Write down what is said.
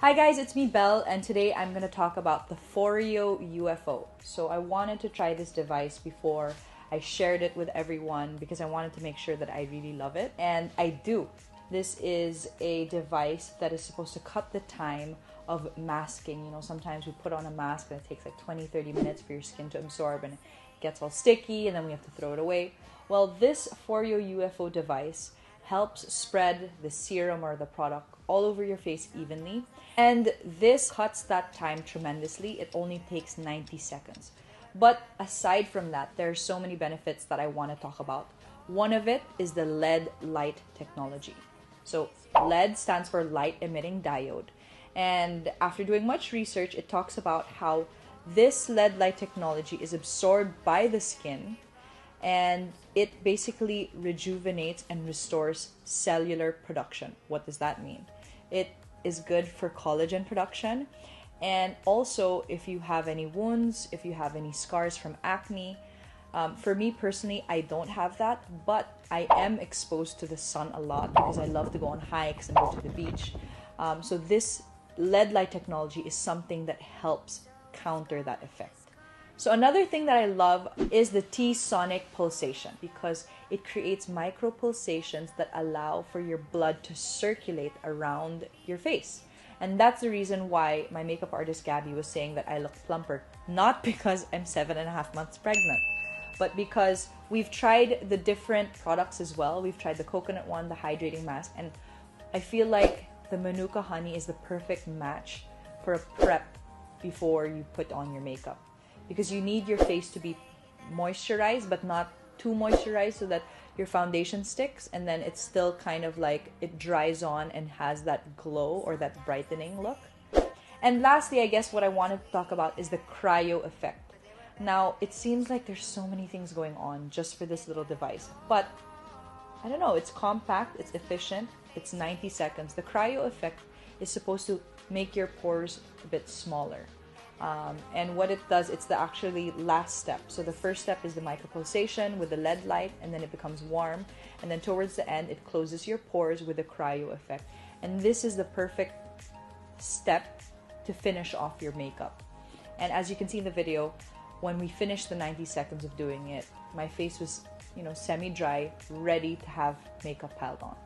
Hi guys, it's me Belle and today I'm going to talk about the FOREO UFO. So I wanted to try this device before I shared it with everyone because I wanted to make sure that I really love it and I do. This is a device that is supposed to cut the time of masking. You know, sometimes we put on a mask and it takes like 20 30 minutes for your skin to absorb and it gets all sticky and then we have to throw it away. Well, this FOREO UFO device helps spread the serum or the product all over your face evenly. And this cuts that time tremendously. It only takes 90 seconds. But aside from that, there are so many benefits that I want to talk about. One of it is the LED light technology. So, LED stands for light emitting diode. And after doing much research, it talks about how this LED light technology is absorbed by the skin and it basically rejuvenates and restores cellular production. What does that mean? It is good for collagen production. And also, if you have any wounds, if you have any scars from acne, um, for me personally, I don't have that, but I am exposed to the sun a lot because I love to go on hikes and go to the beach. Um, so, this LED light technology is something that helps counter that effect. So another thing that I love is the T-sonic pulsation because it creates micro pulsations that allow for your blood to circulate around your face. And that's the reason why my makeup artist Gabby was saying that I look plumper. Not because I'm seven and a half months pregnant, but because we've tried the different products as well. We've tried the coconut one, the hydrating mask, and I feel like the Manuka honey is the perfect match for a prep before you put on your makeup because you need your face to be moisturized but not too moisturized so that your foundation sticks and then it's still kind of like it dries on and has that glow or that brightening look. And lastly, I guess what I wanted to talk about is the cryo effect. Now, it seems like there's so many things going on just for this little device, but I don't know, it's compact, it's efficient, it's 90 seconds. The cryo effect is supposed to make your pores a bit smaller. Um, and what it does, it's the actually last step. So the first step is the micropulsation with the LED light, and then it becomes warm. And then towards the end, it closes your pores with the cryo effect. And this is the perfect step to finish off your makeup. And as you can see in the video, when we finished the 90 seconds of doing it, my face was, you know, semi-dry, ready to have makeup piled on.